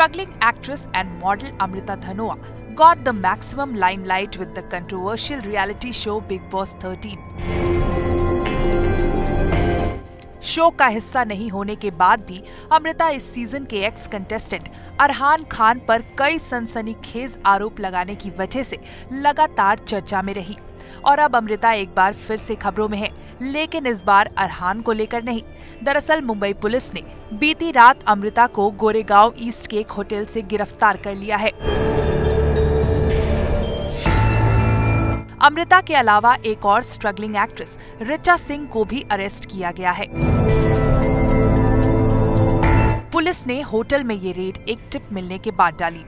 and model Amrita Dhanua got the maximum limelight with the controversial reality show Big Boss 13. Show का हिस्सा नहीं होने के बाद भी अमृता इस सीज़न के एक्स कंटेस्टेंट अरहान खान पर कई सनसनीखेज आरोप लगाने की वजह से लगातार चर्चा में रही और अब अमृता एक बार फिर से खबरों में है, लेकिन इस बार अरहान को लेकर नहीं। दरअसल मुंबई पुलिस ने बीती रात अमृता को गोरेगांव ईस्ट के एक होटल से गिरफ़्तार कर लिया है। अमृता के अलावा एक और स्ट्रगलिंग एक्ट्रेस रिचा सिंह को भी अरेस्ट किया गया है। पुलिस ने होटल में ये रेड एक टिप मिलने के बाद डाली।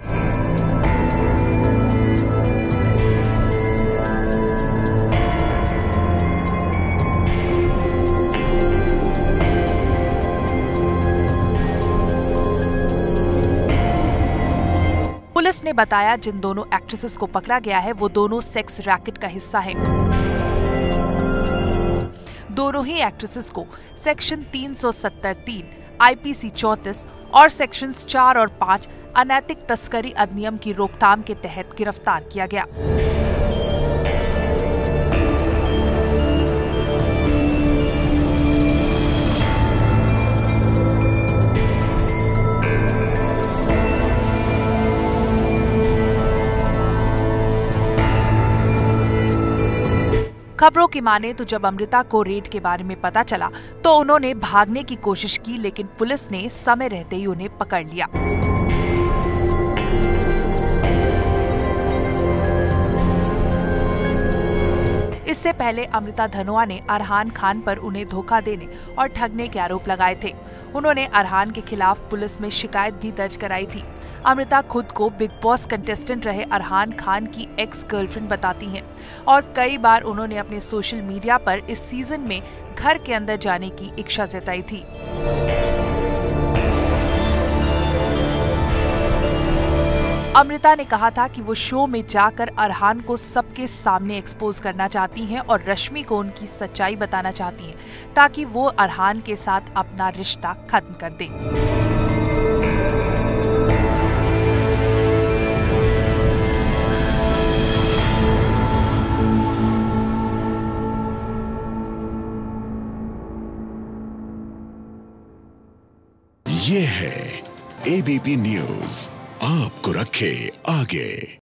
पुलिस ने बताया, जिन दोनों एक्ट्रेसेस को पकड़ा गया है, वो दोनों सेक्स रैकेट का हिस्सा है। दोनों ही एक्ट्रेसेस को सेक्शन 370 तीन, आईपीसी चौतीस और सेक्शन चार और पाँच अनैतिक तस्करी अधिनियम की रोकथाम के तहत गिरफ़्तार किया गया। खबरों की माने तो जब अमृता को रेड के बारे में पता चला तो उन्होंने भागने की कोशिश की, लेकिन पुलिस ने समय रहते ही उन्हें पकड़ लिया। इससे पहले अमृता धनोआ ने अरहान खान पर उन्हें धोखा देने और ठगने के आरोप लगाए थे। उन्होंने अरहान के खिलाफ पुलिस में शिकायत भी दर्ज कराई थी। अमृता खुद को बिग बॉस कंटेस्टेंट रहे अरहान खान की एक्स गर्लफ्रेंड बताती हैं और कई बार उन्होंने अपने सोशल मीडिया पर इस सीज़न में घर के अंदर जाने की इच्छा जताई थी। अमृता ने कहा था कि वो शो में जाकर अरहान को सबके सामने एक्सपोज करना चाहती हैं और रश्मि को उनकी सच्चाई बताना चाहती हैं, ताकि वो अरहान के साथ अपना रिश्ता खत्म कर दें। ये है एबीपी न्यूज़ आपको रखे आगे।